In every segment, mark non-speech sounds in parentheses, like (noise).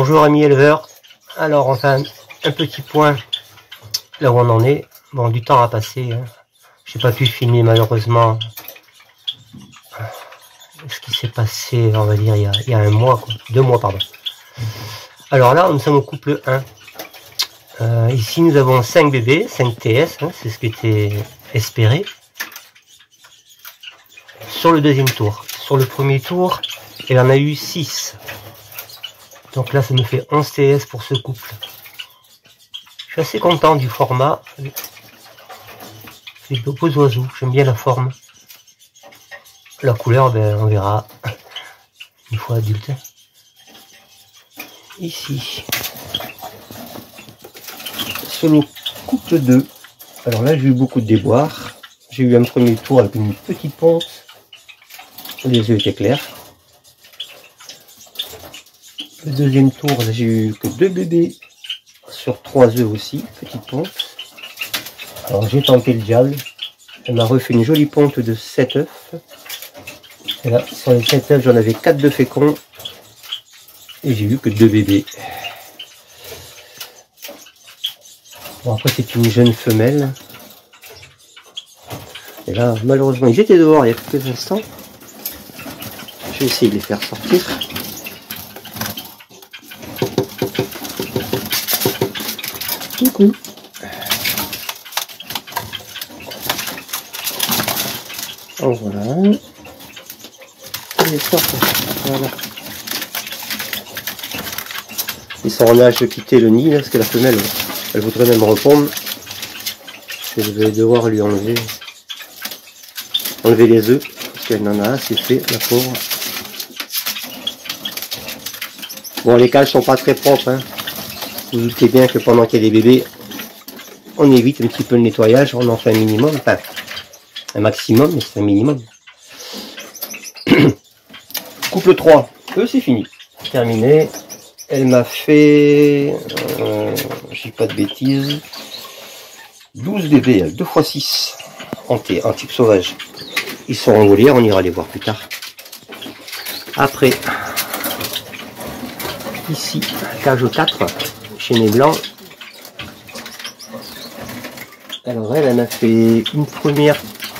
Bonjour amis éleveurs. Alors enfin un petit point là où on en est. Bon du temps à passer. Hein. J'ai pas pu filmer malheureusement ce qui s'est passé on va dire il y a, un mois, deux mois pardon. Alors là nous sommes au couple 1. Euh, ici nous avons 5 bébés, 5 TS, hein, c'est ce qui était espéré. Sur le deuxième tour. Sur le premier tour, elle en a eu 6. Donc là, ça me fait 11 TS pour ce couple. Je suis assez content du format. C'est de beaux oiseaux, j'aime bien la forme. La couleur, ben, on verra une fois adulte. Ici. Le couple 2. Alors là, j'ai eu beaucoup de déboires. J'ai eu un premier tour avec une petite ponte. Les yeux étaient clairs. Le deuxième tour, j'ai eu que deux bébés sur trois œufs aussi, petite ponte. Alors j'ai tenté le diable. Elle m'a refait une jolie ponte de 7 œufs. Et là, sur les 7 œufs, j'en avais 4 de féconds. Et j'ai eu que deux bébés. Bon, après, c'est une jeune femelle. Et là, malheureusement, ils étaient dehors il y a quelques instants. Je vais essayer de les faire sortir. Coucou. Oh voilà. Voilà. Ils sont en âge de quitter le nid, parce que la femelle, elle voudrait même répondre. Je vais devoir lui enlever, enlever les œufs, parce qu'elle en a assez fait, la pauvre. Bon, les cages sont pas très propres. Hein. Vous doutez bien que pendant qu'il y a des bébés, on évite un petit peu le nettoyage, on en fait un minimum, enfin un maximum, mais c'est un minimum. (coughs) Couple 3, eux c'est fini, terminé. Elle m'a fait, euh, dis pas de bêtises, 12 bébés, 2 x 6 en, en type sauvage. Ils sont en on ira les voir plus tard. Après, ici, cage 4, chez blanc. Alors elle, elle a fait une première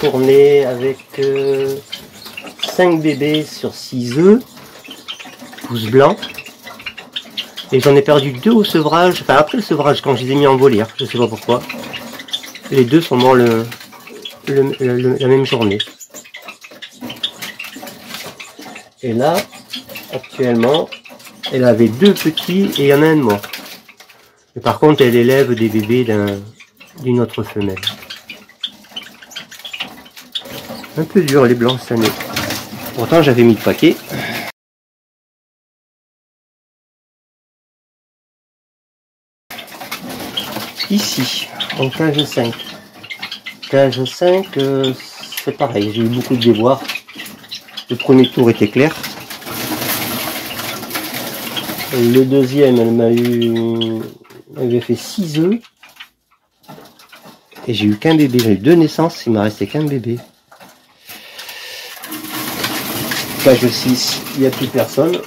tournée avec 5 euh, bébés sur 6 œufs, pouces blancs. Et j'en ai perdu deux au sevrage, enfin après le sevrage quand je les ai mis en volière, je sais pas pourquoi. Les deux sont morts le, la même journée. Et là, actuellement, elle avait deux petits et il y en a un mort. Par contre, elle élève des bébés d'une autre femelle. Un peu dur les blancs cette année. Pourtant, j'avais mis le paquet. Ici, en cage 5. Cage 5, euh, c'est pareil, j'ai eu beaucoup de déboires. Le premier tour était clair. Le deuxième, elle m'a eu. Avait fait 6 œufs. Et j'ai eu qu'un bébé. J'ai eu deux naissances, il m'a resté qu'un bébé. Page 6, il n'y a plus personne.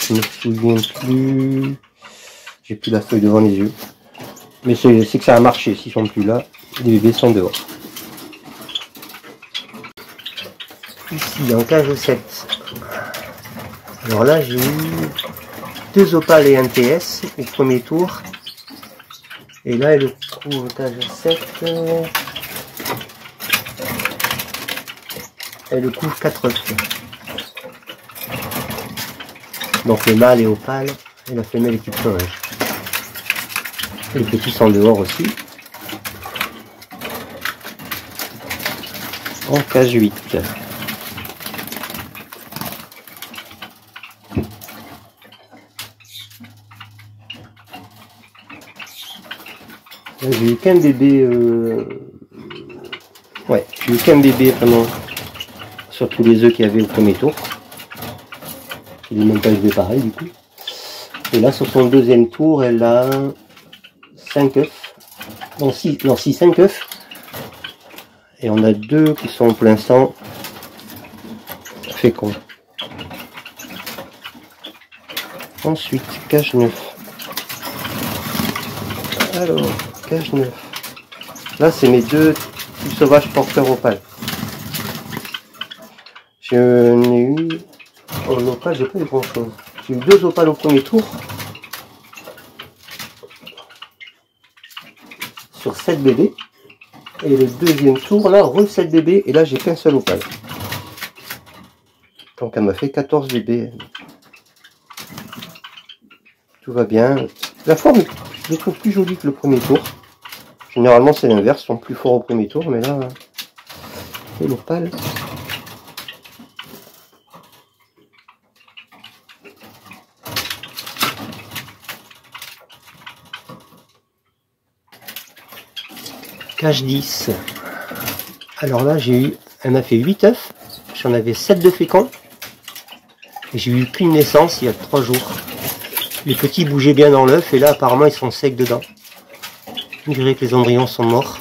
Je ne me souviens plus. J'ai plus la feuille devant les yeux. Mais c'est que ça a marché. S'ils sont plus là, les bébés sont dehors. Ici, en cage 7, alors là, j'ai eu opales et un TS au premier tour. Et là, elle couvre cage 7. Elle couvre 4 œufs. Donc le mâle est opale et la femelle est toute sauvage. Les petits sont dehors aussi. En cage 8. J'ai eu qu'un bébé. Euh... Ouais, j'ai eu qu'un bébé vraiment sur tous les œufs qu'il y avait au premier tour. Il n'est même pas élevé pareil du coup. Et là, sur son deuxième tour, elle a 5 œufs. Non, 6, non, 6, 5 œufs. Et on a deux qui sont pour l'instant féconds. Ensuite, cage neuf. Alors, cage neuf. Là, c'est mes deux sauvages porteurs opales. Je n'ai eu... En opale, j'ai pas eu grand chose. J'ai eu deux opales au premier tour. Sur 7 bébés. Et le deuxième tour, là, re 7 bébés. Et là, j'ai qu'un seul opale. Donc, elle m'a fait 14 bébés. Tout va bien. La forme, je trouve plus jolie que le premier tour. Généralement, c'est l'inverse. Ils sont plus forts au premier tour. Mais là, c'est l'opale. Cage 10. Alors là, j'ai eu, elle m'a fait 8 œufs. J'en avais 7 de féconds. Et j'ai eu qu'une naissance il y a 3 jours. Les petits bougeaient bien dans l'œuf et là, apparemment, ils sont secs dedans. Dirait que les embryons sont morts.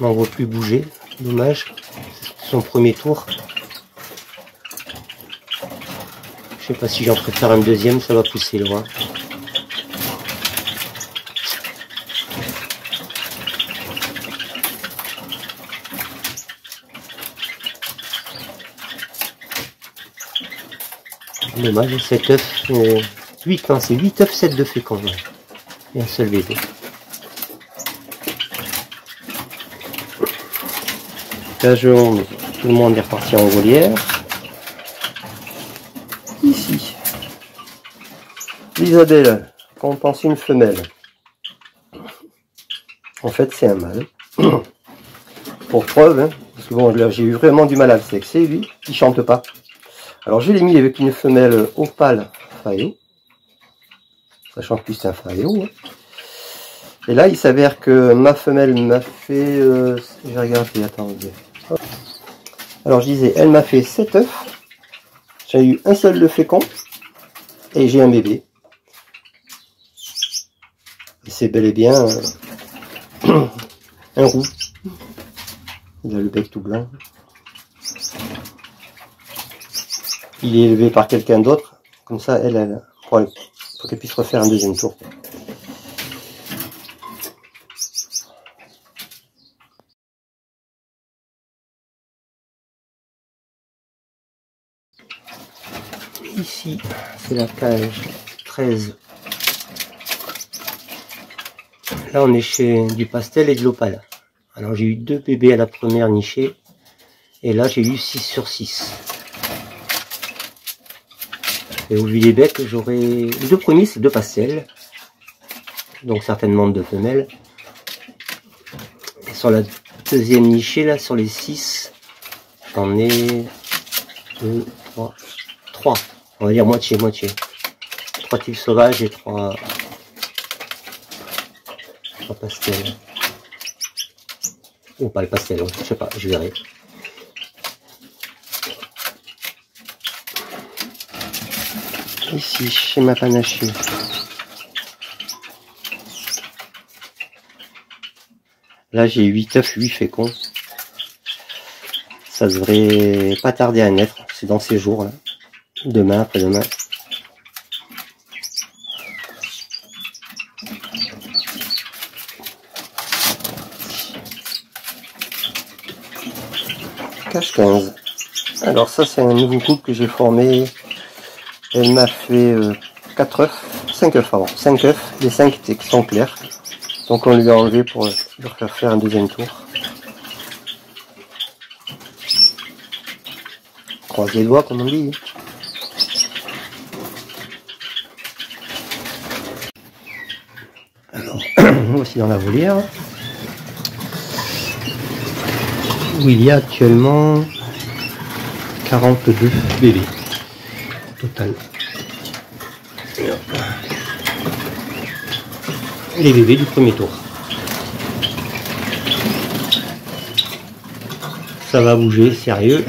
On n'en voit plus bouger. Dommage. C'est son premier tour. Je sais pas si j'en préfère un deuxième, ça va pousser loin. Dommage, 7 œufs, 8, non, c'est 8 œufs, 7 de fécond. Et seul bébé. Cage 11, tout le monde est reparti en volière. Ici, l'Isabelle, quand on pense une femelle. En fait, c'est un mâle. (clears throat) Pour preuve, hein, parce que bon, j'ai eu vraiment du mal à le sexer, lui, il chante pas. Alors je l'ai mis avec une femelle opale faillot, sachant que c'est un faillot. Hein. Et là, il s'avère que ma femelle m'a fait... Euh, je vais regarder, attendez. Alors je disais, elle m'a fait 7 œufs. J'ai eu un seul de fécond. Et j'ai un bébé. C'est bel et bien euh, (clears throat) un roux. Il a le bec tout blanc. il est élevé par quelqu'un d'autre. Comme ça, elle, elle pour, qu'elle puisse refaire un deuxième tour. Ici, c'est la cage 13. Là, on est chez du pastel et de l'opale. Alors, j'ai eu deux bébés à la première nichée. Et là, j'ai eu 6 sur 6. Et au des becs, j'aurai... Deux premiers, c'est deux pastels. Donc certainement deux femelles. Et sur la deuxième nichée, là, sur les six, j'en ai... Deux, trois... Trois. On va dire moitié-moitié. Trois types sauvages et trois... Trois pastels. Ou pas le pastel, je sais pas, je verrai. Ici chez ma panachée. Là j'ai 8 œufs, 8 féconds. Ça devrait pas tarder à naître. C'est dans ces jours là. Demain, après-demain. Cache 15. Alors ça c'est un nouveau couple que j'ai formé elle m'a fait 4 euh, œufs, 5 œufs avant, 5 œufs, les 5 qui sont clairs. Donc on lui a enlevé pour leur faire faire un deuxième tour. Croise les doigts comme on dit. Alors, (clears throat) voici dans la volière. Où il y a actuellement 42 bébés total. Les bébés du premier tour. Ça va bouger, sérieux.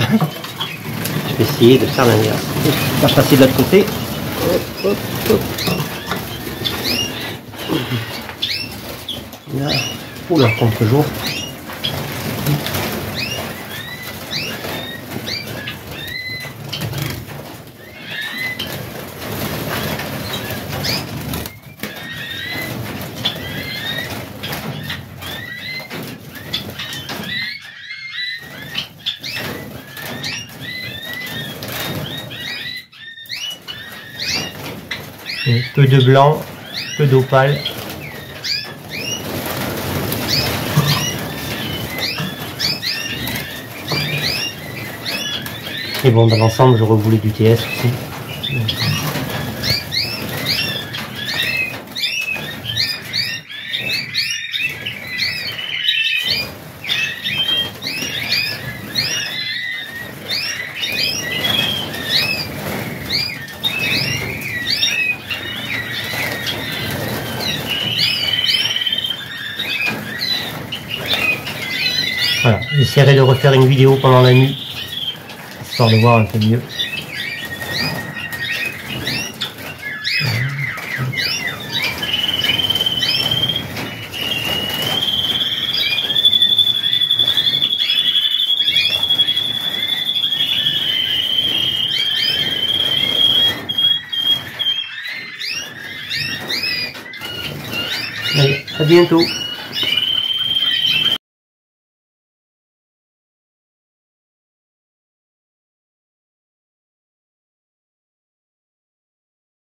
Je vais essayer de faire l'inverse. Va passer de l'autre côté. Hop, hop, hop. Là, pour leur contre-jour. Peu de blanc, peu d'opale. Et bon, dans l'ensemble, j'aurais voulu du TS aussi. Voilà, j'essaierai de refaire une vidéo pendant la nuit, histoire de voir un peu mieux. Allez, à bientôt